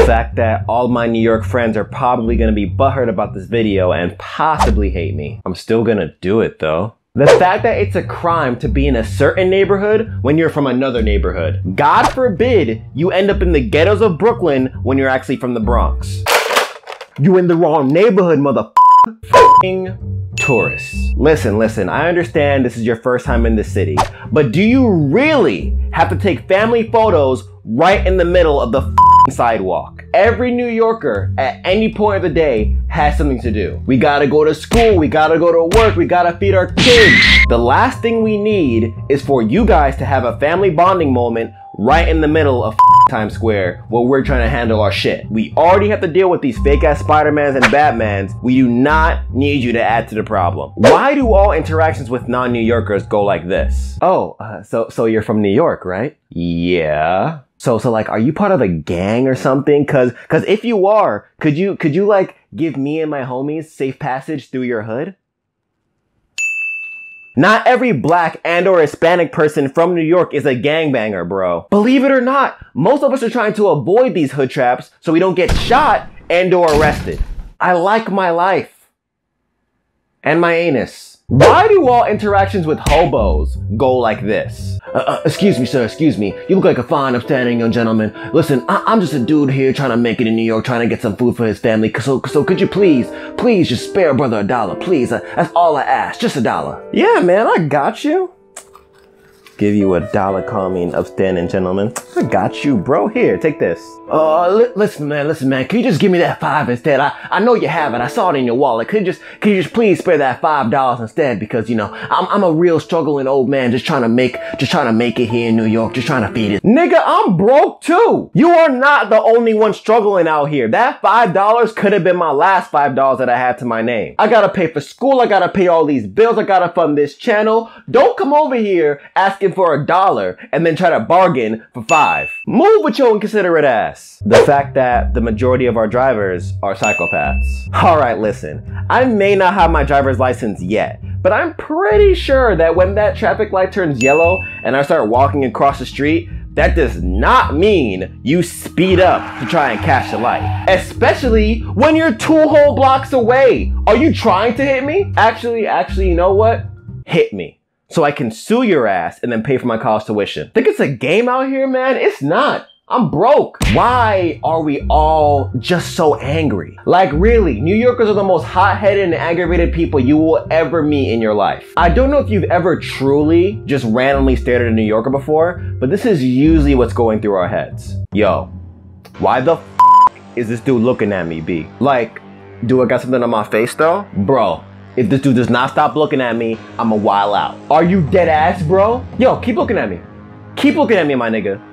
The fact that all my New York friends are probably gonna be butthurt about this video and possibly hate me. I'm still gonna do it though. The fact that it's a crime to be in a certain neighborhood when you're from another neighborhood. God forbid you end up in the ghettos of Brooklyn when you're actually from the Bronx. You in the wrong neighborhood, mother tourists. Listen, listen, I understand this is your first time in the city, but do you really have to take family photos right in the middle of the sidewalk? Every New Yorker at any point of the day has something to do. We gotta go to school, we gotta go to work, we gotta feed our kids. The last thing we need is for you guys to have a family bonding moment right in the middle of Times Square while we're trying to handle our shit. We already have to deal with these fake ass Spider-Mans and Batmans. We do not need you to add to the problem. Why do all interactions with non-New Yorkers go like this? Oh, uh, so so you're from New York, right? Yeah. So so like are you part of a gang or something? Cuz cuz if you are, could you could you like give me and my homies safe passage through your hood? Not every black and or Hispanic person from New York is a gangbanger, bro. Believe it or not, most of us are trying to avoid these hood traps so we don't get shot and or arrested. I like my life. And my anus. Why do all interactions with hobos go like this? Uh, uh, excuse me, sir, excuse me. You look like a fine, upstanding young gentleman. Listen, I- am just a dude here trying to make it in New York, trying to get some food for his family. So, so could you please, please just spare brother a dollar, please? Uh, that's all I ask, just a dollar. Yeah, man, I got you give you a dollar calming upstanding gentleman. I got you, bro. Here, take this. Uh, li- listen, man, listen, man. Can you just give me that five instead? I, I know you have it. I saw it in your wallet. Could you just, can you just please spare that five dollars instead? Because, you know, I'm, I'm a real struggling old man just trying to make, just trying to make it here in New York, just trying to feed it. Nigga, I'm broke too. You are not the only one struggling out here. That five dollars could have been my last five dollars that I had to my name. I gotta pay for school. I gotta pay all these bills. I gotta fund this channel. Don't come over here asking for a dollar and then try to bargain for five. Move with your inconsiderate ass. The fact that the majority of our drivers are psychopaths. Alright, listen. I may not have my driver's license yet, but I'm pretty sure that when that traffic light turns yellow and I start walking across the street, that does not mean you speed up to try and catch the light. Especially when you're two whole blocks away. Are you trying to hit me? Actually, actually, you know what? Hit me so I can sue your ass and then pay for my college tuition. Think it's a game out here, man? It's not. I'm broke. Why are we all just so angry? Like really, New Yorkers are the most hot-headed and aggravated people you will ever meet in your life. I don't know if you've ever truly just randomly stared at a New Yorker before, but this is usually what's going through our heads. Yo, why the is this dude looking at me, B? Like, do I got something on my face though? Bro, if this dude does not stop looking at me, I'm a while out. Are you dead ass, bro? Yo, keep looking at me. Keep looking at me, my nigga.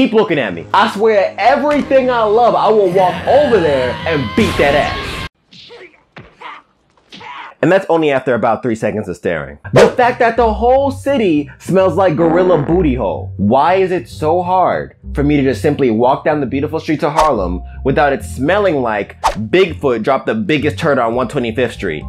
Keep looking at me. I swear everything I love, I will walk over there and beat that ass. And that's only after about three seconds of staring. The fact that the whole city smells like gorilla booty hole. Why is it so hard for me to just simply walk down the beautiful streets of Harlem without it smelling like Bigfoot dropped the biggest turd on 125th Street?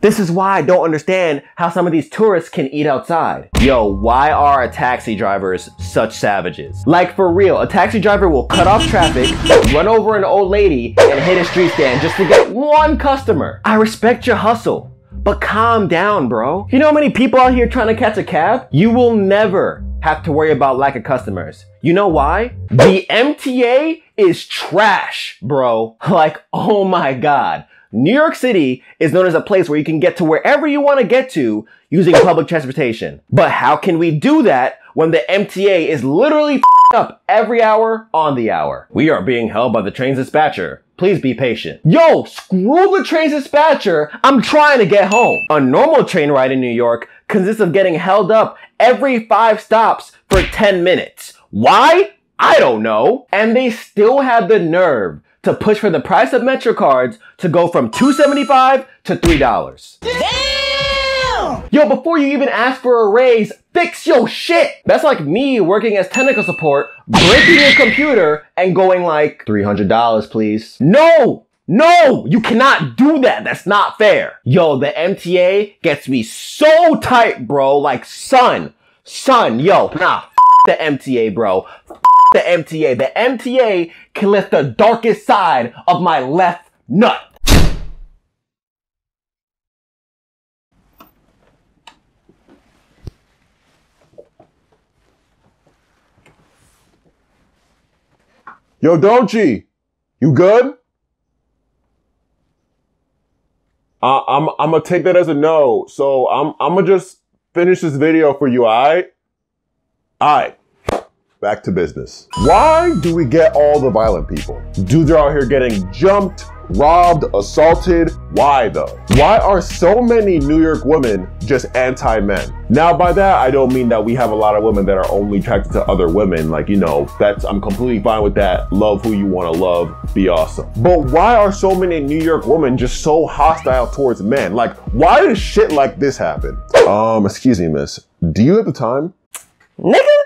This is why I don't understand how some of these tourists can eat outside. Yo, why are taxi drivers such savages? Like for real, a taxi driver will cut off traffic, run over an old lady, and hit a street stand just to get one customer. I respect your hustle, but calm down, bro. You know how many people out here trying to catch a cab? You will never have to worry about lack of customers. You know why? The MTA is trash, bro. Like, oh my god. New York City is known as a place where you can get to wherever you want to get to using public transportation. But how can we do that when the MTA is literally up every hour on the hour? We are being held by the train's dispatcher. Please be patient. Yo, screw the train's dispatcher. I'm trying to get home. A normal train ride in New York consists of getting held up every five stops for 10 minutes. Why? I don't know. And they still have the nerve to push for the price of Metro cards to go from $2.75 to $3. Damn! Yo, before you even ask for a raise, fix your shit! That's like me working as technical support, breaking your computer, and going like, $300 please. No! No, you cannot do that. That's not fair. Yo, the MTA gets me so tight, bro. Like, son, son, yo, nah, the MTA, bro. The MTA. The MTA can lift the darkest side of my left nut. Yo, Dochi, you good? Uh, I'm I'm gonna take that as a no. So I'm I'm gonna just finish this video for you. Alright. Alright. Back to business. Why do we get all the violent people? Dudes are out here getting jumped, robbed, assaulted. Why though? Why are so many New York women just anti-men? Now by that, I don't mean that we have a lot of women that are only attracted to other women. Like, you know, that's, I'm completely fine with that. Love who you want to love. Be awesome. But why are so many New York women just so hostile towards men? Like, why does shit like this happen? Um, excuse me, miss. Do you have the time? Nigga,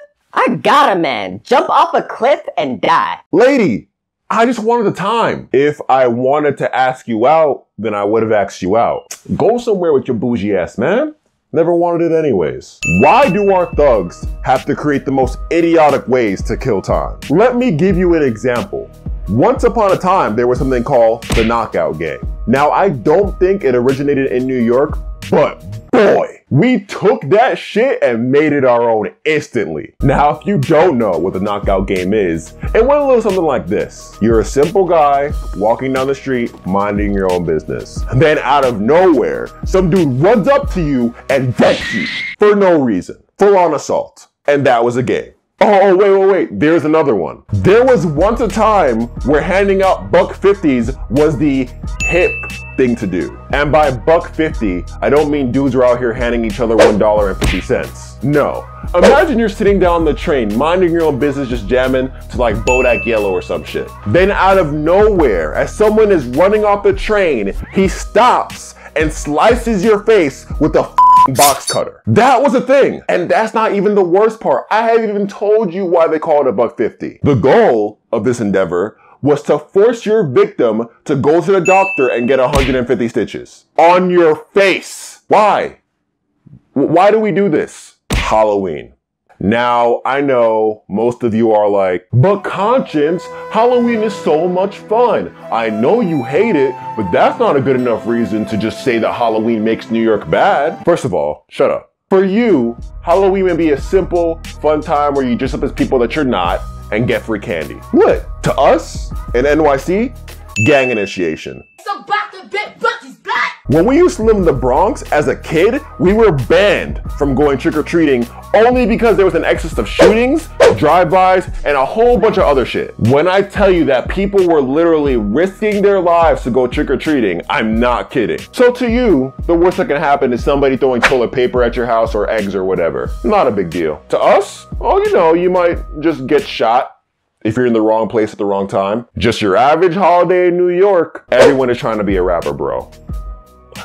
I got a man. Jump off a cliff and die. Lady, I just wanted the time. If I wanted to ask you out, then I would have asked you out. Go somewhere with your bougie ass, man. Never wanted it anyways. Why do our thugs have to create the most idiotic ways to kill time? Let me give you an example. Once upon a time, there was something called the Knockout Game. Now, I don't think it originated in New York, but boy, we took that shit and made it our own instantly. Now, if you don't know what the knockout game is, it went a little something like this. You're a simple guy walking down the street, minding your own business. Then out of nowhere, some dude runs up to you and decks you for no reason. Full on assault. And that was a game. Oh, oh, wait, wait, wait. There's another one. There was once a time where handing out buck 50s was the hip thing to do. And by buck 50, I don't mean dudes are out here handing each other $1.50. No. Imagine you're sitting down on the train, minding your own business, just jamming to like Bodak Yellow or some shit. Then out of nowhere, as someone is running off the train, he stops and slices your face with a box cutter. That was a thing. And that's not even the worst part. I haven't even told you why they call it a buck 50. The goal of this endeavor was to force your victim to go to the doctor and get 150 stitches on your face. Why? Why do we do this? Halloween. Now, I know most of you are like, but conscience, Halloween is so much fun. I know you hate it, but that's not a good enough reason to just say that Halloween makes New York bad. First of all, shut up. For you, Halloween may be a simple, fun time where you dress up as people that you're not and get free candy. What? To us in NYC, gang initiation. When we used to live in the Bronx as a kid, we were banned from going trick-or-treating only because there was an excess of shootings, drive-bys, and a whole bunch of other shit. When I tell you that people were literally risking their lives to go trick-or-treating, I'm not kidding. So to you, the worst that can happen is somebody throwing toilet paper at your house or eggs or whatever. Not a big deal. To us, oh, you know, you might just get shot if you're in the wrong place at the wrong time. Just your average holiday in New York, everyone is trying to be a rapper, bro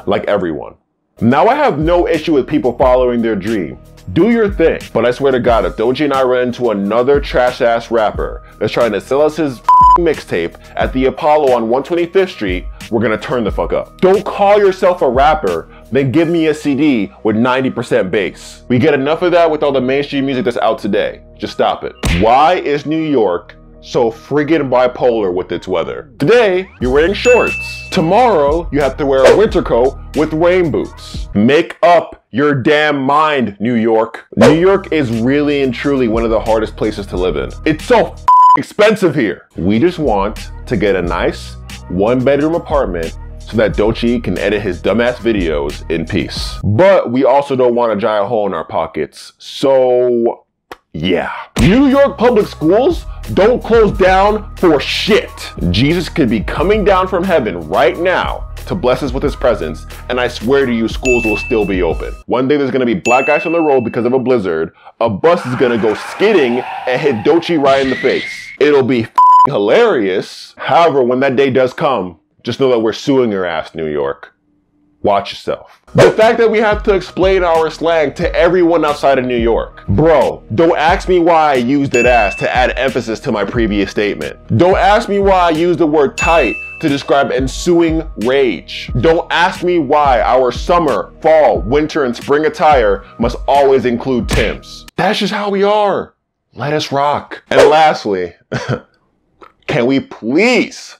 like everyone. Now I have no issue with people following their dream. Do your thing. But I swear to God, if Doechii and I run into another trash ass rapper that's trying to sell us his mixtape at the Apollo on 125th Street, we're gonna turn the fuck up. Don't call yourself a rapper, then give me a CD with 90% bass. We get enough of that with all the mainstream music that's out today. Just stop it. Why is New York so friggin' bipolar with its weather. Today, you're wearing shorts. Tomorrow, you have to wear a winter coat with rain boots. Make up your damn mind, New York. New York is really and truly one of the hardest places to live in. It's so expensive here. We just want to get a nice one bedroom apartment so that Doechii can edit his dumbass videos in peace. But we also don't want a giant hole in our pockets. So yeah. New York public schools don't close down for shit. Jesus could be coming down from heaven right now to bless us with his presence, and I swear to you, schools will still be open. One day there's gonna be black ice on the road because of a blizzard, a bus is gonna go skidding and hit Doechii right in the face. It'll be hilarious. However, when that day does come, just know that we're suing your ass, New York. Watch yourself. The fact that we have to explain our slang to everyone outside of New York. Bro, don't ask me why I used it as to add emphasis to my previous statement. Don't ask me why I used the word tight to describe ensuing rage. Don't ask me why our summer, fall, winter, and spring attire must always include Tim's. That's just how we are. let us rock. And lastly, can we please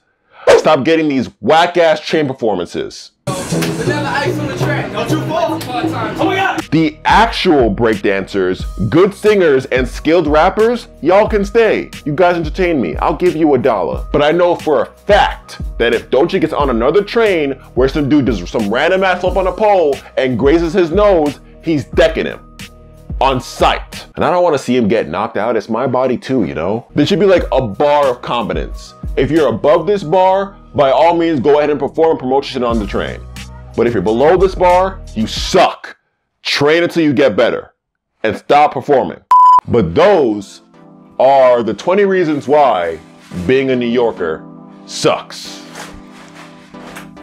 stop getting these whack ass chain performances? Vanilla ice on the track. Don't you fall. Oh my god. The actual breakdancers, good singers, and skilled rappers, y'all can stay. You guys entertain me. I'll give you a dollar. But I know for a fact that if Doechii gets on another train where some dude does some random ass up on a pole and grazes his nose, he's decking him. On sight. And I don't want to see him get knocked out. It's my body too, you know? There should be like a bar of competence. If you're above this bar, by all means go ahead and perform shit on the train. But if you're below this bar, you suck. Train until you get better and stop performing. But those are the 20 reasons why being a New Yorker sucks.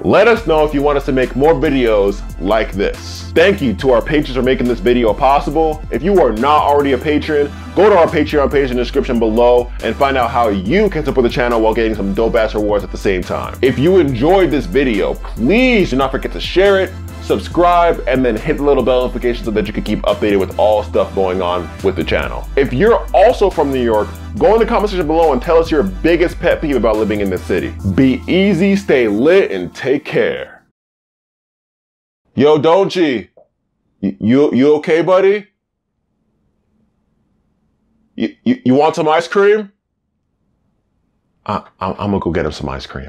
Let us know if you want us to make more videos like this. Thank you to our patrons for making this video possible. If you are not already a patron, go to our Patreon page in the description below and find out how you can support the channel while getting some dope ass rewards at the same time. If you enjoyed this video, please do not forget to share it, subscribe, and then hit the little bell notification so that you can keep updated with all stuff going on with the channel. If you're also from New York, go in the comment section below and tell us your biggest pet peeve about living in this city. Be easy, stay lit, and take care. Yo, Doechii, you, you, you okay, buddy? You, you, you want some ice cream? I, I'm, I'm gonna go get him some ice cream.